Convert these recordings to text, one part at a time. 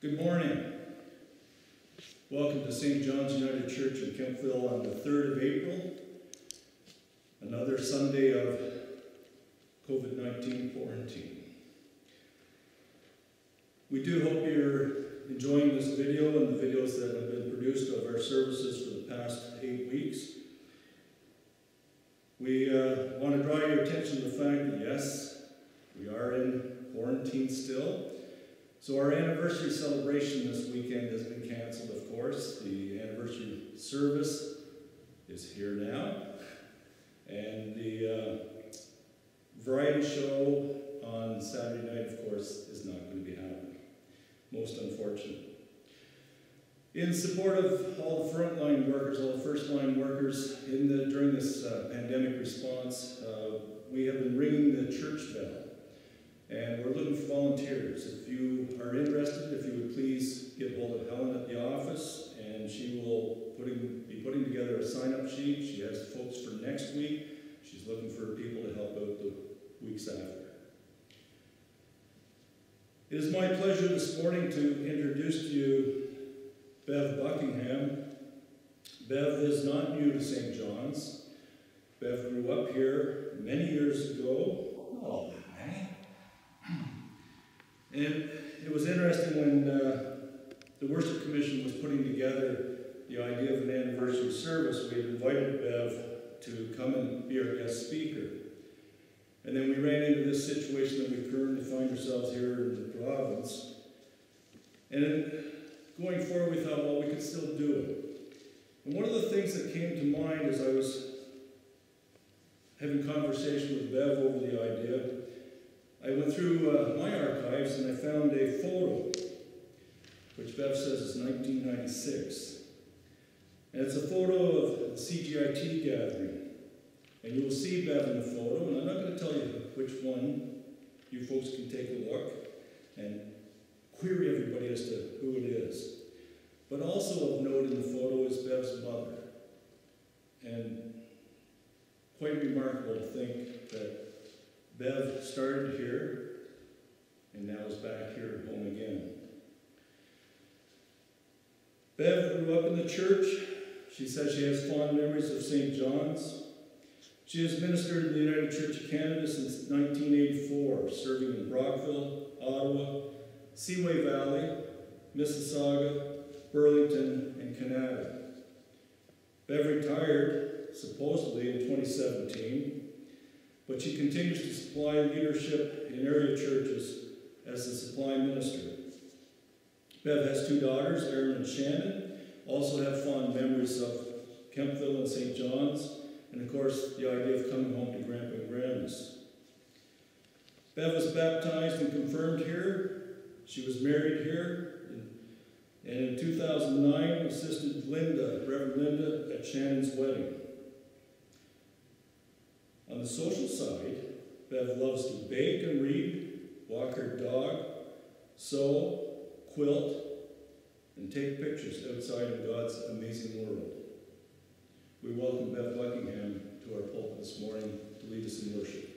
Good morning. Welcome to St. John's United Church in Kemptville on the 3rd of April. Another Sunday of COVID 19 quarantine. We do hope you're enjoying this video and the videos that have been produced of our services for the past eight weeks. We uh, want to draw your attention to the fact that yes, we are in quarantine still. So our anniversary celebration this weekend has been canceled, of course. The anniversary service is here now. And the uh, variety show on Saturday night, of course, is not going to be happening. Most unfortunate. In support of all the frontline workers, all the first line workers in the, during this uh, pandemic response, uh, we have been ringing the church bell and we're looking for volunteers. If you are interested, if you would please get hold of Helen at the office, and she will putting, be putting together a sign-up sheet. She has folks for next week. She's looking for people to help out the weeks after. It is my pleasure this morning to introduce to you Bev Buckingham. Bev is not new to St. John's. Bev grew up here many years ago. Oh, And it was interesting when uh, the worship commission was putting together the idea of an anniversary service, we had invited Bev to come and be our guest speaker. And then we ran into this situation that we currently find ourselves here in the province. And going forward, we thought, well, we could still do it. And one of the things that came to mind as I was having conversation with Bev over the idea I went through uh, my archives and I found a photo, which Bev says is 1996. And it's a photo of the CGIT gathering. And you will see Bev in the photo, and I'm not going to tell you which one. You folks can take a look and query everybody as to who it is. But also of note in the photo is Bev's mother. And quite remarkable to think that Bev started here and now is back here at home again. Bev grew up in the church. She says she has fond memories of St. John's. She has ministered in the United Church of Canada since 1984, serving in Brockville, Ottawa, Seaway Valley, Mississauga, Burlington, and Kanata. Bev retired, supposedly in 2017, but she continues to supply leadership in area churches as the supply minister. Bev has two daughters, Erin and Shannon, also have fond memories of Kemptville and St. John's, and of course, the idea of coming home to Grandpa and Grandma's. Bev was baptized and confirmed here. She was married here, and in 2009 assisted Linda, Reverend Linda, at Shannon's wedding. On the social side, Bev loves to bake and read, walk her dog, sew, quilt, and take pictures outside of God's amazing world. We welcome Bev Buckingham to our pulpit this morning to lead us in worship.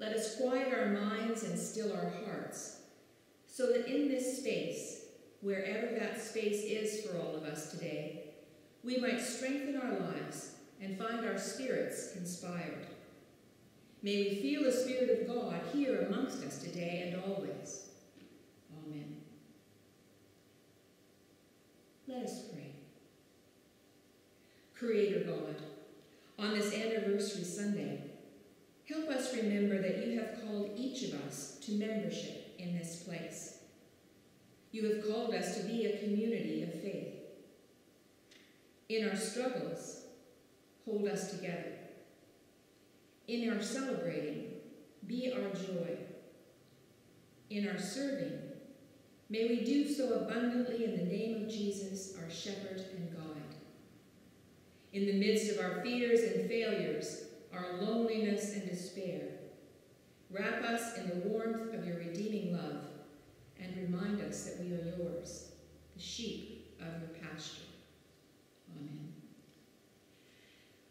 Let us quiet our minds and still our hearts so that in this space, wherever that space is for all of us today, we might strengthen our lives and find our spirits inspired. May we feel the Spirit of God here amongst us today and always. Amen. Let us pray. Creator God, on this anniversary Sunday, help us remember that you have called each of us to membership in this place. You have called us to be a community of faith. In our struggles, hold us together. In our celebrating, be our joy. In our serving, may we do so abundantly in the name of Jesus, our shepherd and guide. In the midst of our fears and failures, our loneliness and despair, wrap us in the warmth of your redeeming love and remind us that we are yours, the sheep of your pasture. Amen.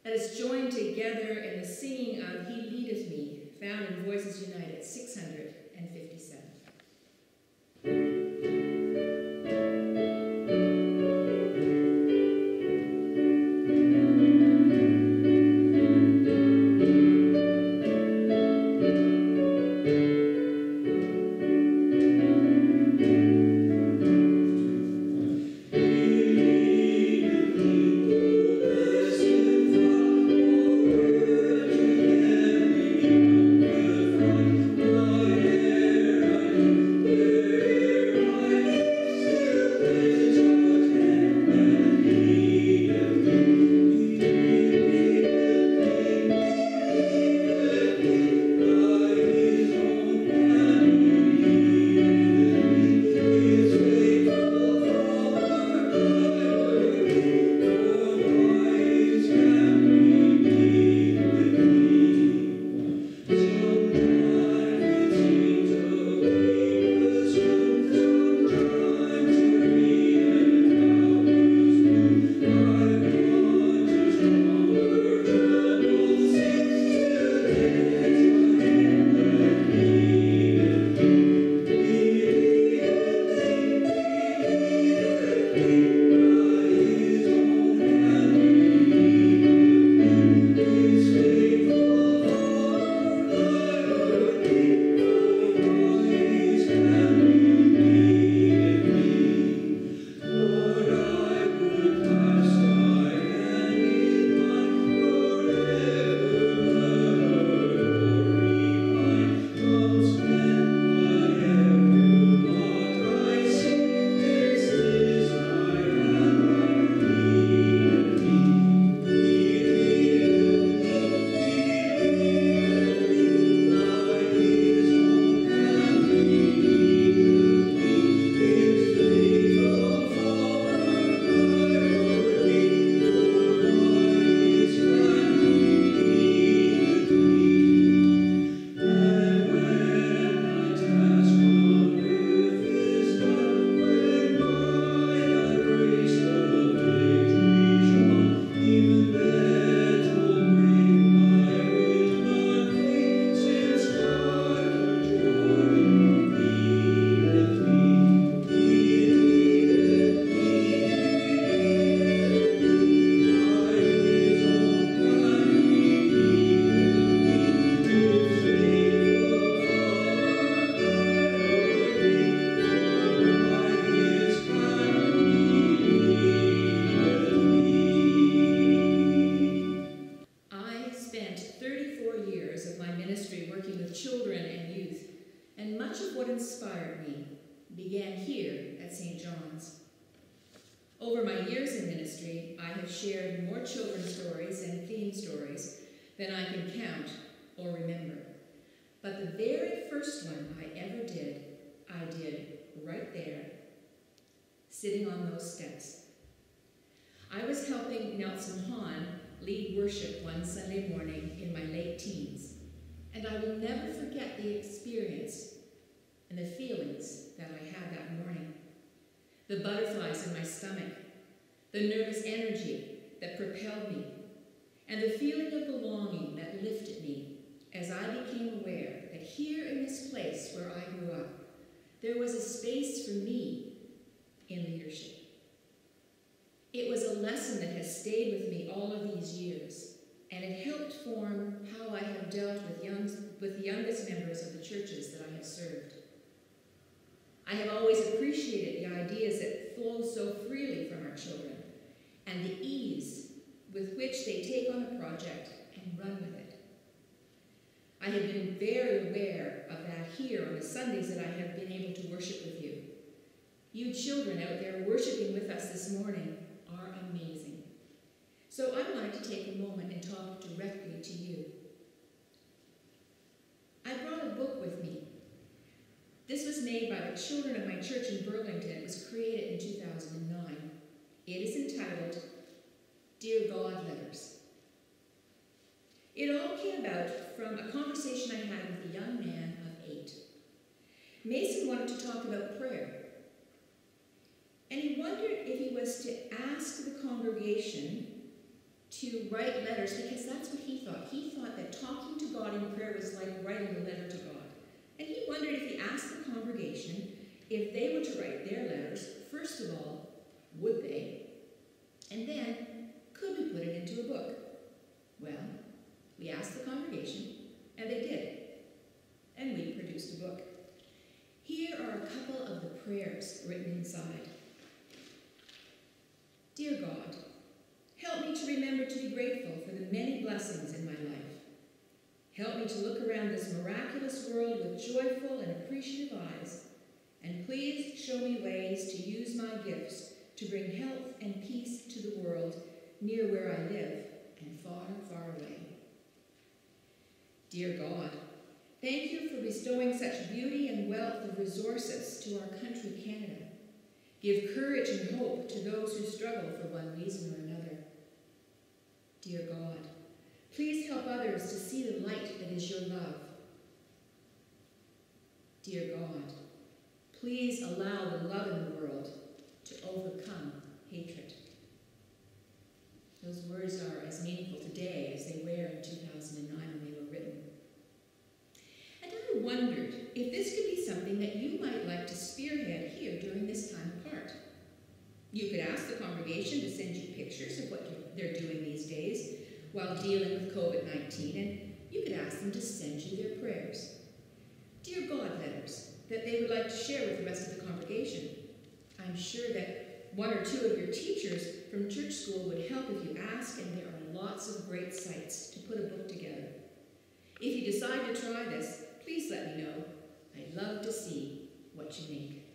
Let us join together in the singing of He Leadeth Me, found in Voices United 657. The butterflies in my stomach, the nervous energy that propelled me, and the feeling of belonging that lifted me as I became aware that here in this place where I grew up, there was a space for me in leadership. It was a lesson that has stayed with me all of these years, and it helped form how I have dealt with, young, with the youngest members of the churches that I have served. I have always appreciated the ideas that flow so freely from our children and the ease with which they take on a project and run with it. I have been very aware of that here on the Sundays that I have been able to worship with you. You children out there worshiping with us this morning are amazing. So I'd like to take a moment and talk directly to you. I brought a book with me. This was made by the children of my church in Burlington. It was created in 2009. It is entitled Dear God Letters. It all came about from a conversation I had with a young man of eight. Mason wanted to talk about prayer. And he wondered if he was to ask the congregation to write letters because that's what he thought. He thought that talking to God in prayer was like writing a letter to God. And he wondered if he asked the congregation if they were to write their letters, first of all, would they? And then, could we put it into a book? Well, we asked the congregation, and they did. And we produced a book. Here are a couple of the prayers written inside. Dear God, help me to remember to be grateful for the many blessings in my life. Help me to look around this miraculous world with joyful and appreciative eyes, and please show me ways to use my gifts to bring health and peace to the world near where I live and far, far away. Dear God, thank you for bestowing such beauty and wealth of resources to our country, Canada. Give courage and hope to those who struggle for one reason or another. Dear God, please help others to see the light that is your love. Dear God, please allow the love in the world to overcome hatred. Those words are as meaningful today as they were in 2009 when they were written. And I wondered if this could be something that you might like to spearhead here during this time apart. You could ask the congregation to send you pictures of what they're doing these days while dealing with COVID 19, and you could ask them to send you their prayers. Dear God letters that they would like to share with the rest of the congregation. I'm sure that one or two of your teachers from church school would help if you ask, and there are lots of great sites to put a book together. If you decide to try this, please let me know. I'd love to see what you make.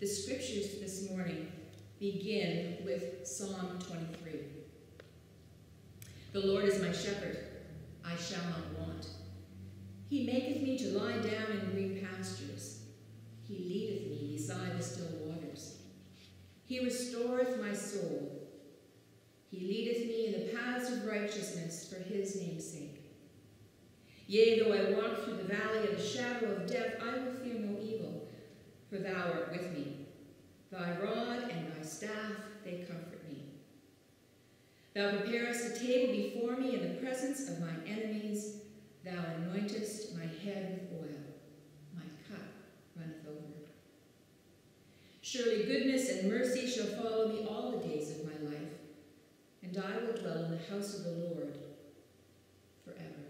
The scriptures this morning begin with Psalm 23. The Lord is my shepherd, I shall not want. He maketh me to lie down in green pastures. He leadeth me beside the still waters. He restoreth my soul. He leadeth me in the paths of righteousness for his name's sake. Yea, though I walk through the valley of the shadow of death, I will fear no evil, for thou art with me. Thy rod and thy staff, they comfort me. Thou preparest a table before me in the presence of my enemies. Thou anointest my head with oil. My cup runneth over. Surely goodness and mercy shall follow me all the days of my life, and I will dwell in the house of the Lord forever.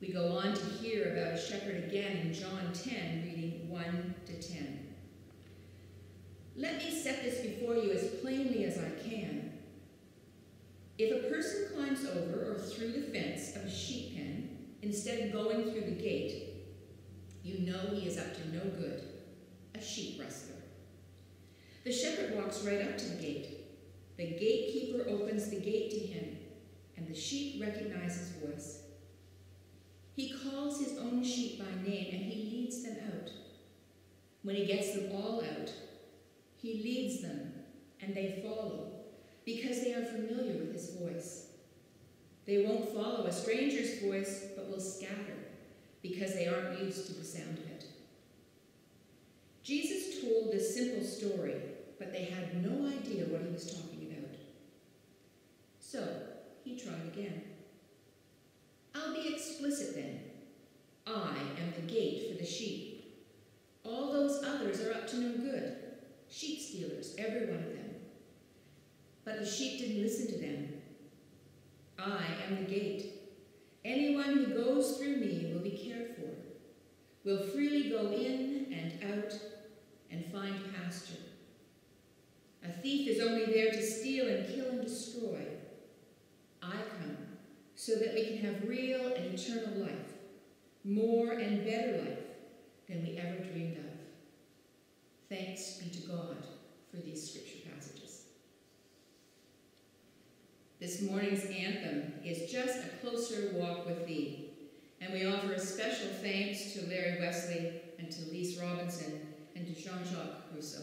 We go on to hear about a shepherd again in John 10, reading 1 to 10. Let me set this before you as plainly as I can. If a person climbs over or through the fence of a sheep pen instead of going through the gate, you know he is up to no good, a sheep rustler. The shepherd walks right up to the gate. The gatekeeper opens the gate to him, and the sheep recognize his voice. He calls his own sheep by name, and he leads them out. When he gets them all out, he leads them and they follow, because they are familiar with his voice. They won't follow a stranger's voice, but will scatter, because they aren't used to the sound of it. Jesus told this simple story, but they had no idea what he was talking about. So he tried again. I'll be explicit then. I am the gate for the sheep. All those others are up to no good, sheep stealers, every one of them. But the sheep didn't listen to them. I am the gate. Anyone who goes through me will be cared for, will freely go in and out and find pasture. A thief is only there to steal and kill and destroy. I come so that we can have real and eternal life, more and better life than we ever dreamed of. Thanks be to God for these scripture passages. This morning's anthem is just a closer walk with thee, and we offer a special thanks to Larry Wesley and to Lise Robinson and to Jean-Jacques Rousseau.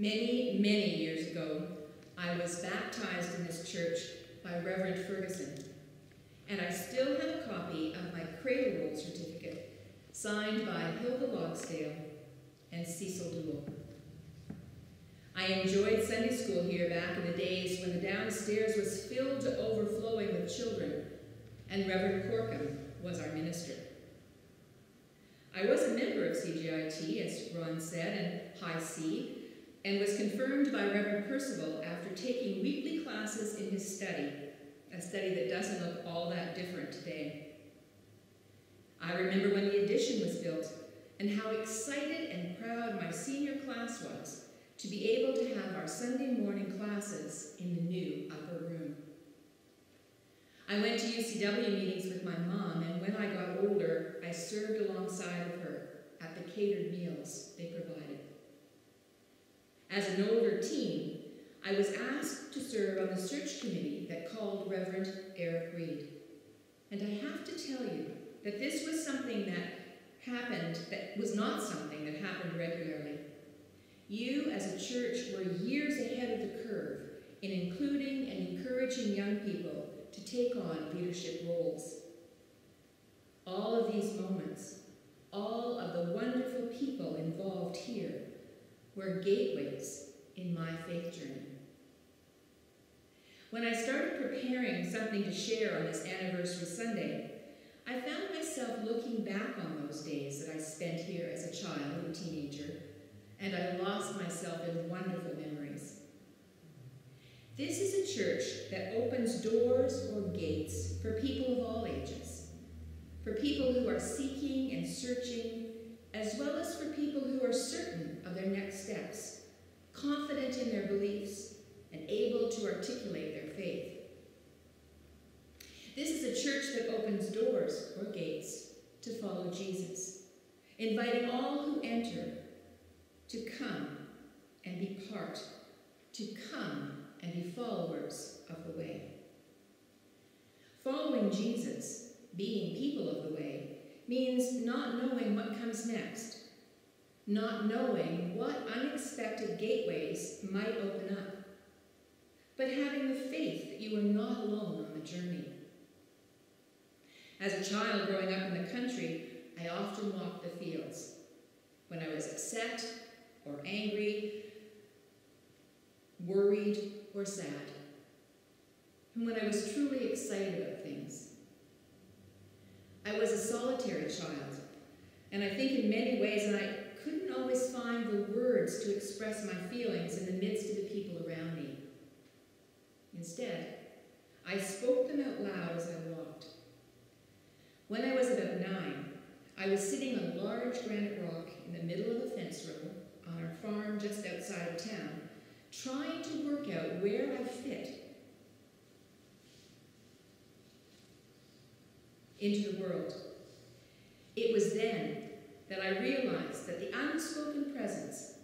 Many, many years ago, I was baptized in this church by Reverend Ferguson, and I still have a copy of my cradle roll certificate signed by Hilda Logsdale and Cecil Duell. I enjoyed Sunday school here back in the days when the downstairs was filled to overflowing with children, and Reverend Corkum was our minister. I was a member of CGIT, as Ron said, and Hi-C, and was confirmed by Reverend Percival after taking weekly classes in his study, a study that doesn't look all that different today. I remember when the addition was built and how excited and proud my senior class was to be able to have our Sunday morning classes in the new upper room. I went to UCW meetings with my mom, and when I got older, I served alongside of her at the catered meals they provided. As an older teen, I was asked to serve on the search committee that called Reverend Eric Reed. And I have to tell you that this was something that happened, that was not something that happened regularly. You, as a church, were years ahead of the curve in including and encouraging young people to take on leadership roles. All of these moments, all of the wonderful people involved here, were gateways in my faith journey. When I started preparing something to share on this anniversary Sunday, I found myself looking back on those days that I spent here as a child and teenager and I lost myself in wonderful memories. This is a church that opens doors or gates for people of all ages, for people who are seeking and searching, as well as for people who are certain of their next steps, confident in their beliefs, and able to articulate their faith. This is a church that opens doors or gates to follow Jesus, inviting all who enter to come and be part, to come and be followers of the way. Following Jesus, being people of the way, means not knowing what comes next, not knowing what unexpected gateways might open up, but having the faith that you are not alone on the journey. As a child growing up in the country, I often walked the fields. When I was upset or angry, worried or sad, and when I was truly excited about things. I was a solitary child, and I think in many ways, and I couldn't always find the words to express my feelings in the midst of the people around me. Instead, I spoke them out loud as I walked. When I was about nine, I was sitting on a large granite rock in the middle of a fence row on our farm just outside of town, trying to work out where I fit into the world. It was then that I realized that the unspoken presence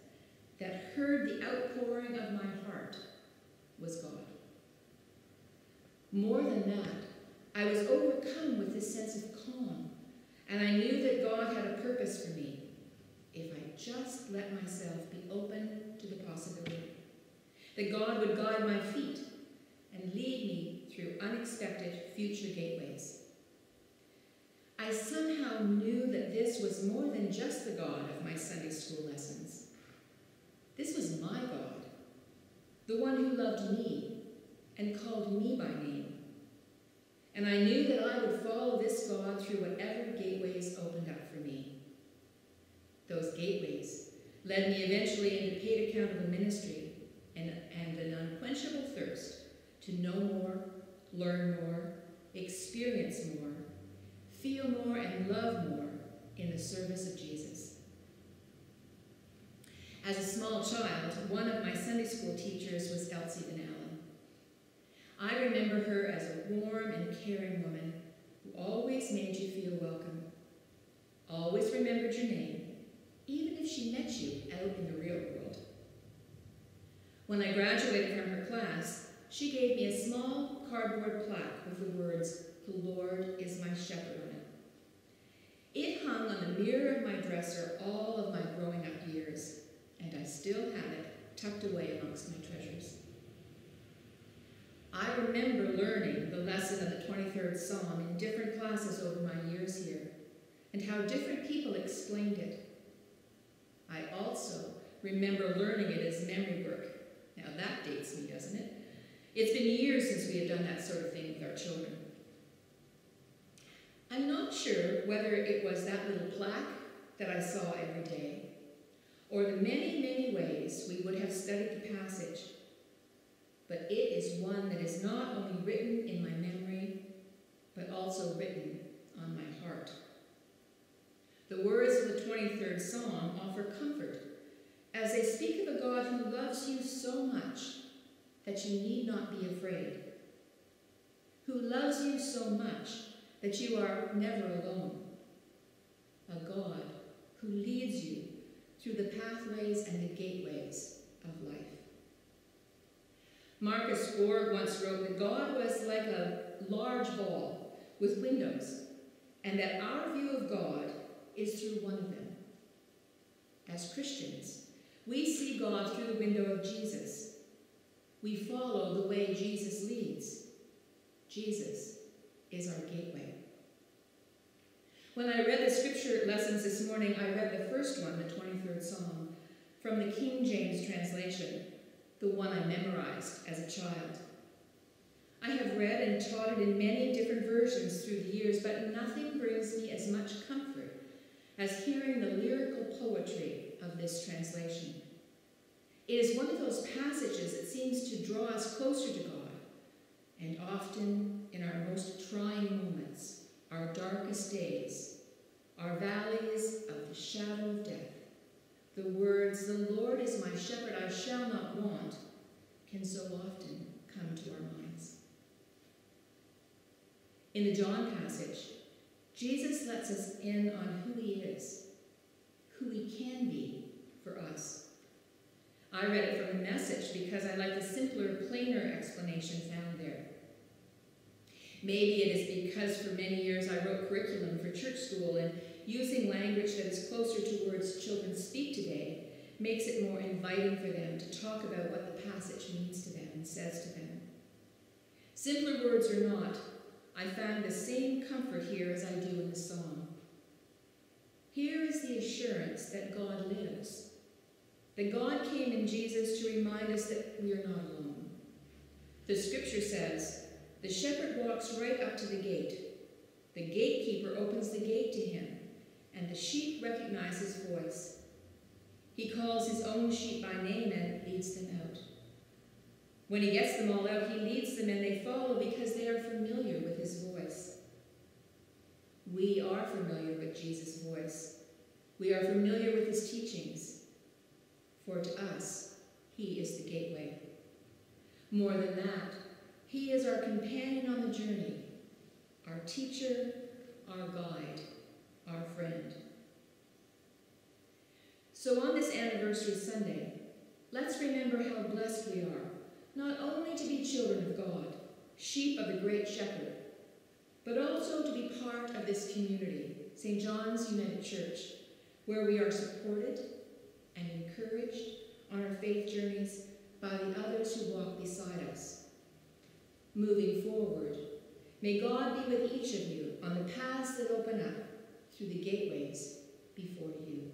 that heard the outpouring of my heart was God. More than that, I was overcome with this sense of calm, and I knew that God had a purpose for me if I just let myself be open to the possibility. That God would guide my feet and lead me through unexpected future gateways. I somehow knew that this was more than just the God of my Sunday school lessons. This was my God, the one who loved me and called me by name. And I knew that I would follow this God through whatever gateways opened up for me. Those gateways led me eventually into paid accountable ministry and, and an unquenchable thirst to know more, learn more, experience more, feel more, and love more in the service of Jesus. As a small child, one of my Sunday school teachers was Elsie Van Allen. I remember her as a warm and caring woman who always made you feel welcome, always remembered your name, even if she met you out in the real world. When I graduated from her class, she gave me a small cardboard plaque with the words, The Lord is my shepherd on it. It hung on the mirror of my dresser all of my growing up years, and I still have it tucked away amongst my treasures. I remember learning the lesson of the 23rd Psalm in different classes over my years here, and how different people explained it. I also remember learning it as memory work. Now that dates me, doesn't it? It's been years since we have done that sort of thing with our children. I'm not sure whether it was that little plaque that I saw every day, or the many, many ways we would have studied the passage, but it is one that is not only written in my memory, but also written on my heart. The words of the 23rd Psalm offer comfort as they speak of a God who loves you so much that you need not be afraid, who loves you so much that you are never alone, a God who leads you through the pathways and the gateways of life. Marcus Borg once wrote that God was like a large ball with windows, and that our view of God is through one of them. As Christians, we see God through the window of Jesus. We follow the way Jesus leads. Jesus is our gateway. When I read the scripture lessons this morning, I read the first one, the 23rd Psalm, from the King James translation, the one I memorized as a child. I have read and taught it in many different versions through the years, but nothing brings me as much comfort as hearing the lyrical poetry of this translation. It is one of those passages that seems to draw us closer to God, and often in our most trying moments, our darkest days, our valleys of the shadow of death, the words, The Lord is my shepherd, I shall not want, can so often come to our minds. In the John passage, Jesus lets us in on who he is, who he can be. I read it from the message because I like the simpler, plainer explanation found there. Maybe it is because for many years I wrote curriculum for church school and using language that is closer to words children speak today makes it more inviting for them to talk about what the passage means to them and says to them. Simpler words or not, I found the same comfort here as I do in the psalm. Here is the assurance that God lives, that God came in Jesus to remind us that we are not alone. The scripture says, the shepherd walks right up to the gate. The gatekeeper opens the gate to him, and the sheep recognize his voice. He calls his own sheep by name and leads them out. When he gets them all out, he leads them and they follow because they are familiar with his voice. We are familiar with Jesus' voice. We are familiar with his teachings. For to us, he is the gateway. More than that, he is our companion on the journey, our teacher, our guide, our friend. So on this anniversary Sunday, let's remember how blessed we are, not only to be children of God, sheep of the great shepherd, but also to be part of this community, St. John's United Church, where we are supported and encouraged on our faith journeys by the others who walk beside us. Moving forward, may God be with each of you on the paths that open up through the gateways before you.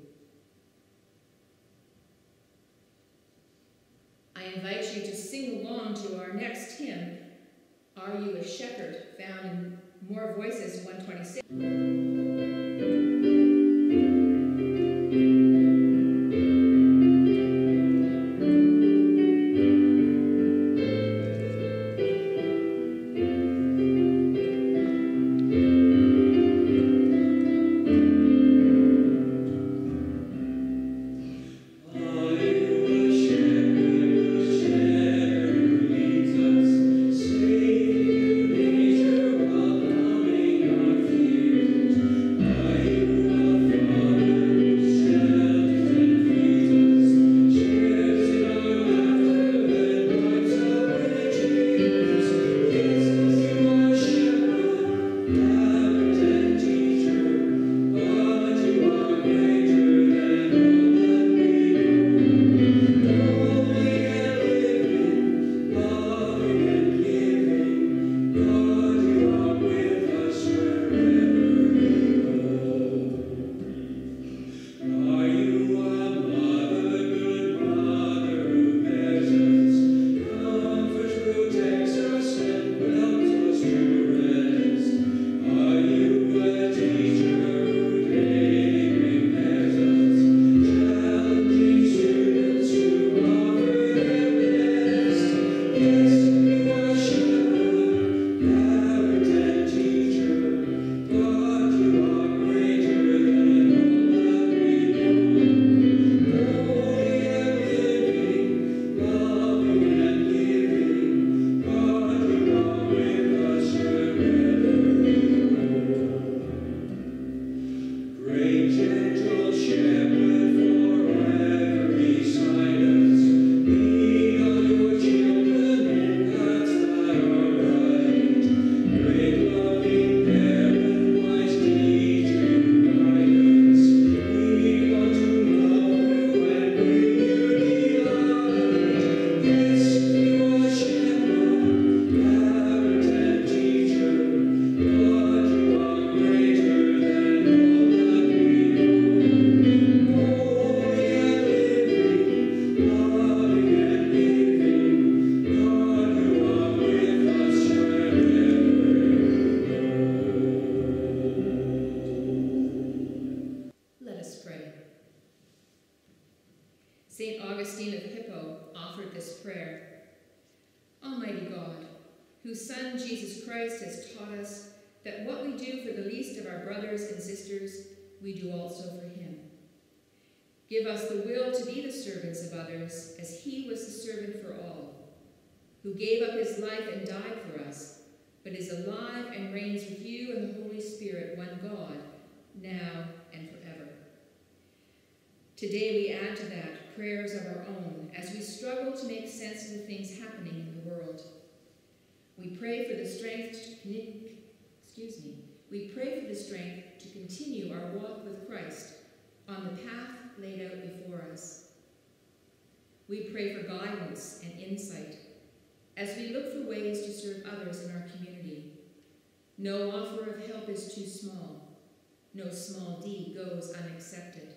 I invite you to sing along to our next hymn, Are You a Shepherd, found in More Voices 126. Life and died for us, but is alive and reigns with you and the Holy Spirit, one God, now and forever. Today we add to that prayers of our own as we struggle to make sense of the things happening in the world. We pray for the strength to, excuse me, we pray for the strength to continue our walk with Christ on the path laid out before us. We pray for guidance and insight as we look for ways to serve others in our community. No offer of help is too small. No small deed goes unaccepted.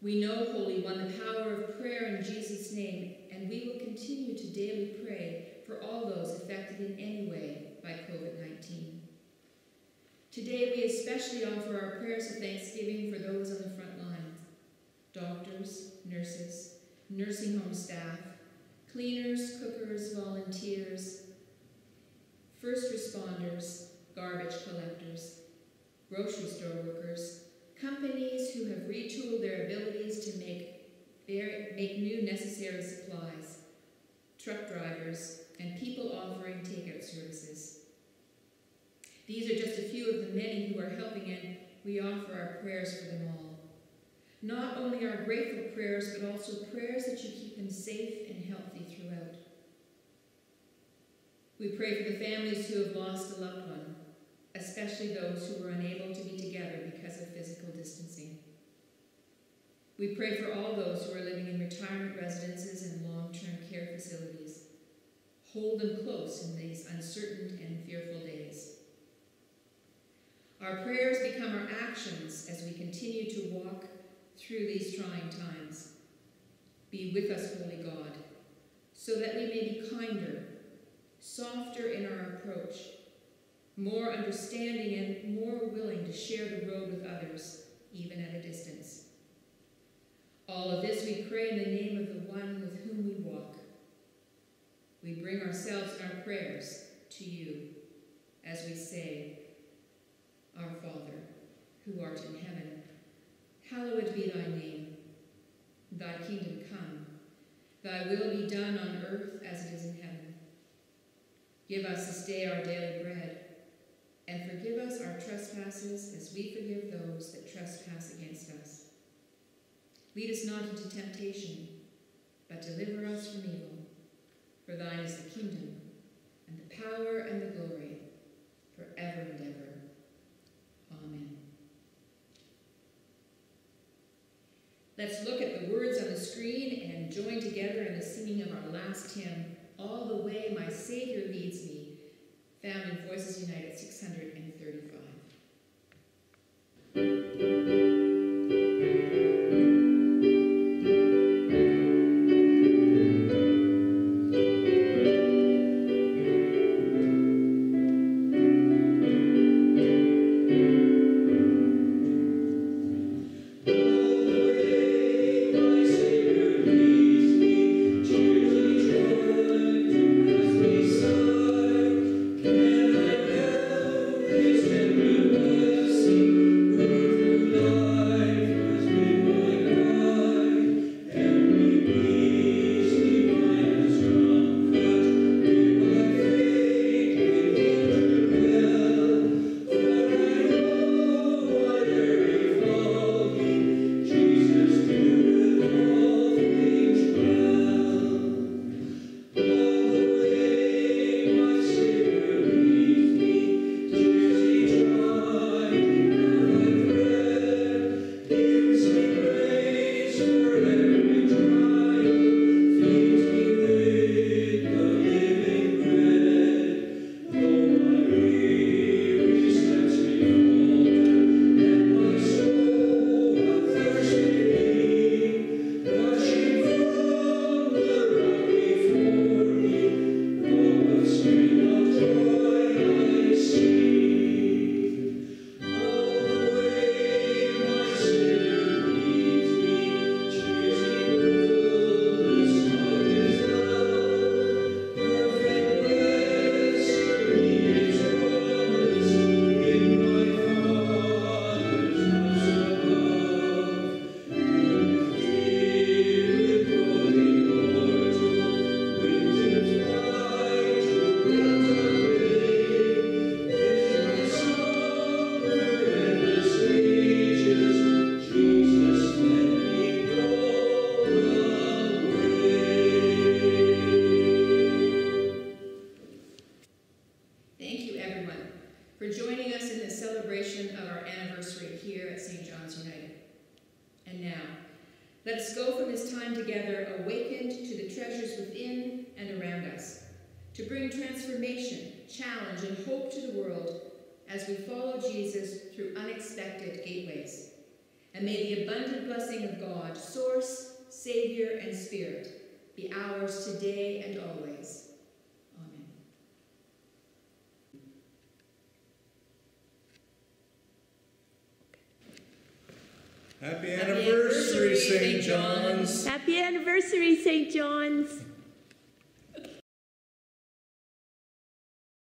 We know, Holy One, the power of prayer in Jesus' name, and we will continue to daily pray for all those affected in any way by COVID 19. Today, we especially offer our prayers of thanksgiving for those on the front lines doctors, nurses, nursing home staff, cleaners, cookers, volunteers, first responders, garbage collectors, grocery store workers, companies who have retooled their abilities to make, make new necessary supplies, truck drivers, and people offering takeout services. These are just a few of the many who are helping, and we offer our prayers for them all. Not only our grateful prayers, but also prayers that you keep them safe We pray for the families who have lost a loved one, especially those who were unable to be together because of physical distancing. We pray for all those who are living in retirement residences and long-term care facilities. Hold them close in these uncertain and fearful days. Our prayers become our actions as we continue to walk through these trying times. Be with us, Holy God, so that we may be kinder, softer in our approach, more understanding and more willing to share the road with others, even at a distance. All of this we pray in the name of the one with whom we walk. We bring ourselves and our prayers to you as we say, Our Father, who art in heaven, hallowed be thy name. Thy kingdom come, thy will be done on earth as it is in heaven. Give us this day our daily bread, and forgive us our trespasses as we forgive those that trespass against us. Lead us not into temptation, but deliver us from evil. For thine is the kingdom, and the power, and the glory, forever and ever. Amen. Let's look at the words on the screen and join together in the singing of our last hymn, All the Way My Savior Leads Me, found in Voices United 635.